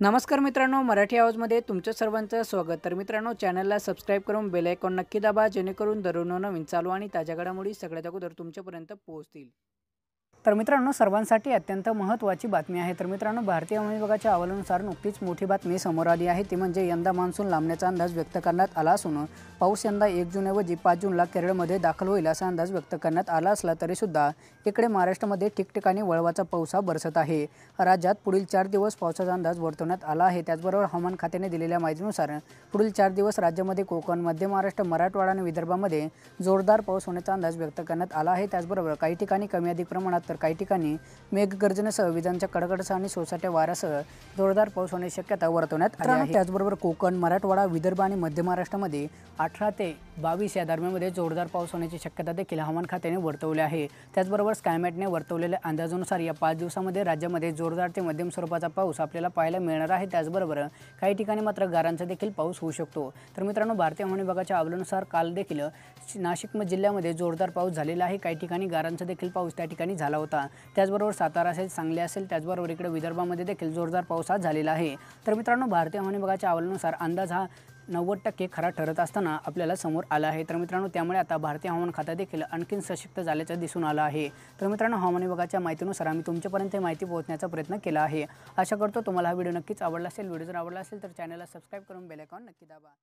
नमस्कार मित्रांनो मराठी आवाजमध्ये तुमचं सर्वांचं स्वागत. तर मित्रांनो चॅनलला सबस्क्राईब करून बेल आयकॉन नक्की दाबा जेणेकरून दररोज नवीन चालू आणि ताज्या घडामोडी सगळ्यात अगोदर तुमच्यापर्यंत पोहोचतील. तर मित्रांनो सर्वांसाठी अत्यंत महत्त्वाची बातमी आहे. तर मित्रांनो भारतीय हवामान विभागाच्या अहवालानुसार नुकतीच मोठी बातमी समोर आली आहे. ती म्हणजे यंदा मान्सून लांबण्याचा अंदाज व्यक्त करण्यात आला असून पाऊस यंदा एक जूनऐवजी पाच जूनला केरळमध्ये दाखल होईल असा अंदाज व्यक्त करण्यात आला असला तरीसुद्धा इकडे महाराष्ट्रामध्ये ठिकठिकाणी वळवाचा पाऊस हा बरसत आहे. राज्यात पुढील चार दिवस पावसाचा अंदाज वर्तवण्यात आला आहे. त्याचबरोबर हवामान खात्याने दिलेल्या माहितीनुसार पुढील चार दिवस राज्यामध्ये कोकण मध्य महाराष्ट्र मराठवाडा आणि विदर्भामध्ये जोरदार पाऊस होण्याचा अंदाज व्यक्त करण्यात आला आहे. त्याचबरोबर काही ठिकाणी कमी अधिक प्रमाणात तर काही ठिकाणी मेघगर्जनेसह विजांच्या कडकडासह आणि सोसाट्या वाऱ्यासह जोरदार पाऊस होण्याची शक्यता वर्तवण्यात आली आहे. त्याचबरोबर कोकण मराठवाडा विदर्भ आणि मध्य महाराष्ट्रामध्ये अठरा ते बावीस या दरम्यानमध्ये जोरदार पाऊस होण्याची शक्यता देखील हवामान खात्याने वर्तवली आहे. त्याचबरोबर स्कायमॅटने वर्तवलेल्या अंदाजानुसार या पाच दिवसामध्ये राज्यामध्ये जोरदार ते मध्यम स्वरूपाचा पाऊस आपल्याला पाहायला मिळणार आहे. त्याचबरोबर काही ठिकाणी मात्र गारांचा देखील पाऊस होऊ शकतो. तर मित्रांनो भारतीय हवामान विभागाच्या अवलनुसार काल देखील नाशिक जिल्ह्यामध्ये जोरदार पाऊस झालेला आहे. काही ठिकाणी गारांचा देखील पाऊस त्या ठिकाणी झाला होता. त्याचबरोबर सातारा असेल सांगली असेल त्याचबरोबर इकडे विदर्भामध्ये देखील जोरदार पाऊस हा झालेला आहे. तर मित्रांनो भारतीय हवामान विभागाच्या अहवालानुसार अंदाज हा नव्वद टक्के खरा ठरत असताना आपल्याला समोर आला आहे. तर मित्रांनो त्यामुळे आता भारतीय हवामान खातं देखील आणखीन सशक्त झाल्याचं दिसून आलं आहे. तर मित्रांनो हवामान विभागाच्या माहितीनुसार आम्ही तुमच्यापर्यंत माहिती पोहोचण्याचा प्रयत्न केला आहे. आशा करतो तुम्हाला हा व्हिडिओ नक्कीच आवडला असेल. व्हिडिओ जर आवडला असेल तर चॅनलला सबस्क्राईब करून बेल नक्की दाबा.